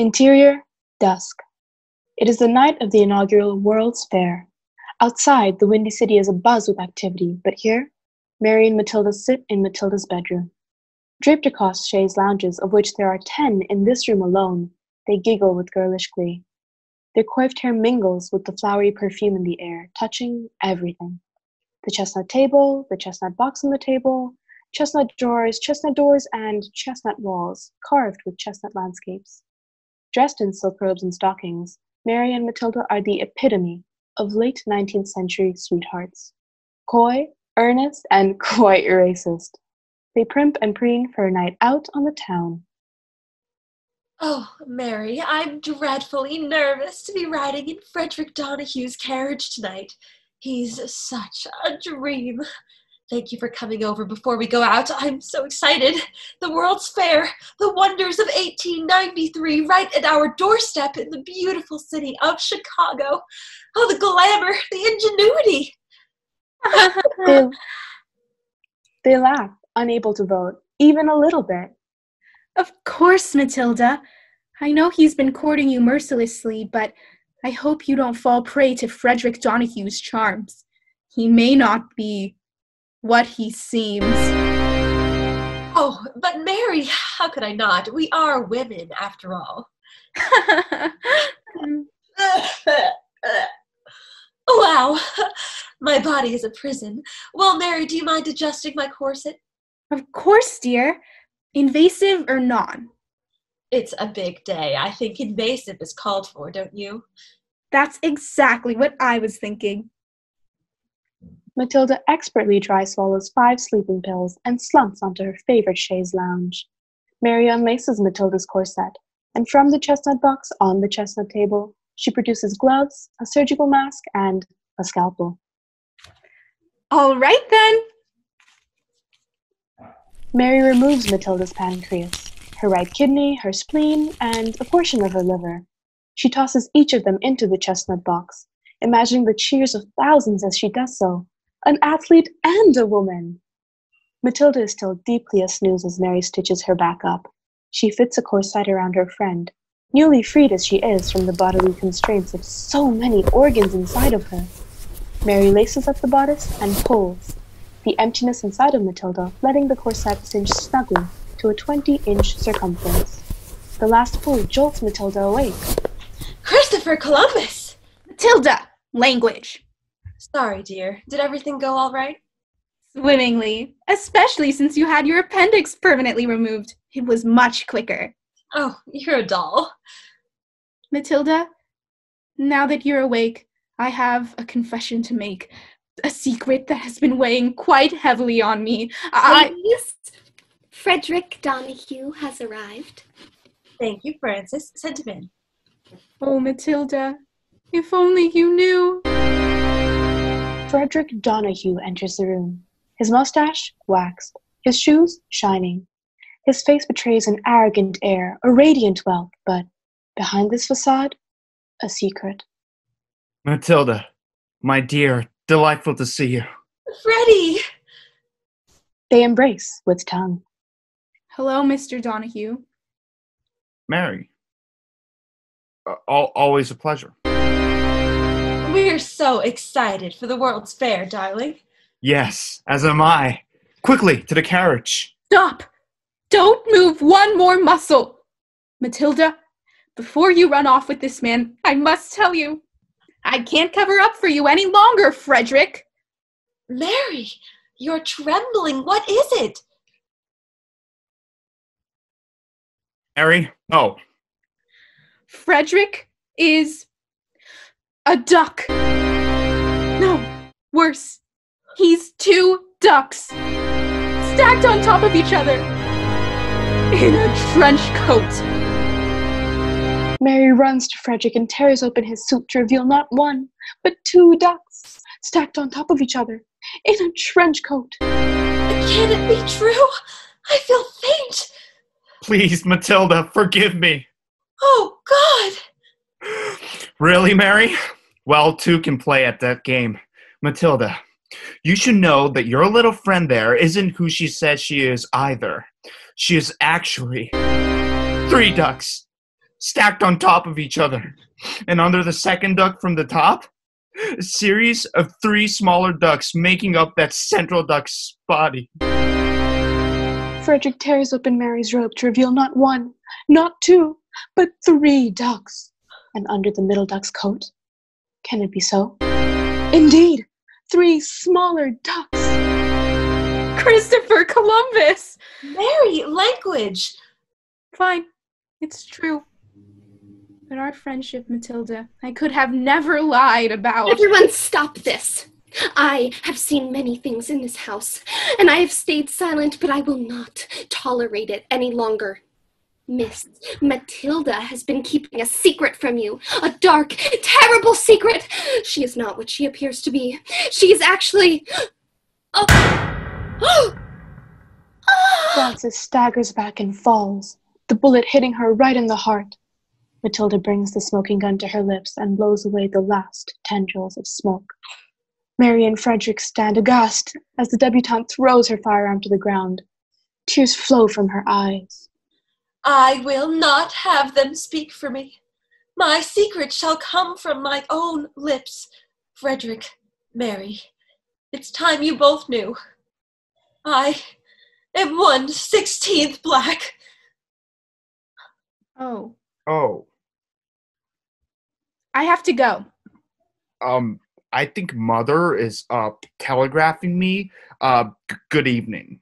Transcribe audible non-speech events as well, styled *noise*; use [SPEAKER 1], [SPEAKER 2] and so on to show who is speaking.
[SPEAKER 1] Interior, dusk. It is the night of the inaugural World's Fair. Outside, the Windy City is abuzz with activity, but here, Mary and Matilda sit in Matilda's bedroom. Draped across chaise lounges, of which there are ten in this room alone, they giggle with girlish glee. Their coiffed hair mingles with the flowery perfume in the air, touching everything. The chestnut table, the chestnut box on the table, chestnut drawers, chestnut doors, and chestnut walls, carved with chestnut landscapes. Dressed in silk robes and stockings, Mary and Matilda are the epitome of late 19th century sweethearts. Coy, earnest, and *laughs* quite racist. They primp and preen for a night out on the town.
[SPEAKER 2] Oh, Mary, I'm dreadfully nervous to be riding in Frederick Donahue's carriage tonight. He's such a dream. Thank you for coming over before we go out. I'm so excited. The World's Fair, the wonders of 1893, right at our doorstep in the beautiful city of Chicago. Oh, the glamour, the ingenuity. *laughs*
[SPEAKER 1] they, they laugh, unable to vote, even a little bit.
[SPEAKER 3] Of course, Matilda. I know he's been courting you mercilessly, but I hope you don't fall prey to Frederick Donahue's charms. He may not be what he seems.
[SPEAKER 2] Oh, but Mary, how could I not? We are women, after all. *laughs* wow, my body is a prison. Well, Mary, do you mind adjusting my corset?
[SPEAKER 3] Of course, dear. Invasive or non?
[SPEAKER 2] It's a big day. I think invasive is called for, don't you?
[SPEAKER 3] That's exactly what I was thinking.
[SPEAKER 1] Matilda expertly dry swallows five sleeping pills and slumps onto her favorite chaise lounge. Mary unlaces Matilda's corset, and from the chestnut box on the chestnut table, she produces gloves, a surgical mask, and a scalpel.
[SPEAKER 3] All right then.
[SPEAKER 1] Mary removes Matilda's pancreas, her right kidney, her spleen, and a portion of her liver. She tosses each of them into the chestnut box, imagining the cheers of thousands as she does so. An athlete and a woman! Matilda is still deeply a snooze as Mary stitches her back up. She fits a corset around her friend, newly freed as she is from the bodily constraints of so many organs inside of her. Mary laces up the bodice and pulls, the emptiness inside of Matilda letting the corset cinch snugly to a 20 inch circumference. The last pull jolts Matilda awake.
[SPEAKER 2] Christopher Columbus!
[SPEAKER 3] Matilda! Language!
[SPEAKER 2] Sorry, dear. Did everything go all right?
[SPEAKER 3] Swimmingly, especially since you had your appendix permanently removed. It was much quicker.
[SPEAKER 2] Oh, you're a doll.
[SPEAKER 3] Matilda, now that you're awake, I have a confession to make. A secret that has been weighing quite heavily on me. I.
[SPEAKER 4] Ladies, Frederick Donahue has arrived.
[SPEAKER 2] Thank you, Frances. Send him in.
[SPEAKER 3] Oh, Matilda, if only you knew.
[SPEAKER 1] Frederick Donahue enters the room, his mustache waxed, his shoes shining. His face betrays an arrogant air, a radiant wealth, but behind this facade, a secret.
[SPEAKER 5] Matilda, my dear, delightful to see you.
[SPEAKER 2] Freddie!
[SPEAKER 1] They embrace with tongue.
[SPEAKER 3] Hello, Mr. Donahue.
[SPEAKER 5] Mary. Uh, al- always a pleasure.
[SPEAKER 2] We're so excited for the World's Fair, darling.
[SPEAKER 5] Yes, as am I. Quickly, to the carriage.
[SPEAKER 3] Stop! Don't move one more muscle! Matilda, before you run off with this man, I must tell you, I can't cover up for you any longer, Frederick.
[SPEAKER 2] Mary, you're trembling. What is it?
[SPEAKER 5] Mary? Oh,
[SPEAKER 3] Frederick is a duck. No, worse. He's two ducks stacked on top of each other in a trench coat.
[SPEAKER 1] Mary runs to Frederick and tears open his suit to reveal not one, but two ducks stacked on top of each other in a trench coat.
[SPEAKER 2] Can it be true? I feel faint.
[SPEAKER 5] please, Matilda, forgive me.
[SPEAKER 2] Oh, God!
[SPEAKER 5] Really, Mary? Well, two can play at that game. Matilda, you should know that your little friend there isn't who she says she is either. She is actually three ducks. stacked on top of each other. And under the second duck from the top, a series of three smaller ducks making up that central duck's body.
[SPEAKER 1] Frederick tears open Mary's robe to reveal not one, not two, but three ducks. And under the middle duck's coat, can it be so? Indeed, three smaller ducks.
[SPEAKER 3] Christopher Columbus!
[SPEAKER 2] Mary, language!
[SPEAKER 3] Fine, it's true. But our friendship, Matilda, I could have never lied about.
[SPEAKER 4] Everyone, stop this. I have seen many things in this house, and I have stayed silent, but I will not tolerate it any longer. Miss Matilda has been keeping a secret from you. A dark, terrible secret. She is not what she appears to be. She is actually. Oh. *gasps*
[SPEAKER 1] Frances staggers back and falls, the bullet hitting her right in the heart. Matilda brings the smoking gun to her lips and blows away the last tendrils of smoke. Mary and Frederick stand aghast as the debutante throws her firearm to the ground. Tears flow from her eyes.
[SPEAKER 2] I will not have them speak for me. My secret shall come from my own lips. Frederick, Mary, it's time you both knew. I am one sixteenth black.
[SPEAKER 3] Oh,
[SPEAKER 5] Oh,
[SPEAKER 3] I have to go.
[SPEAKER 5] um, I think mother is uh telegraphing me. Uh, g- good evening.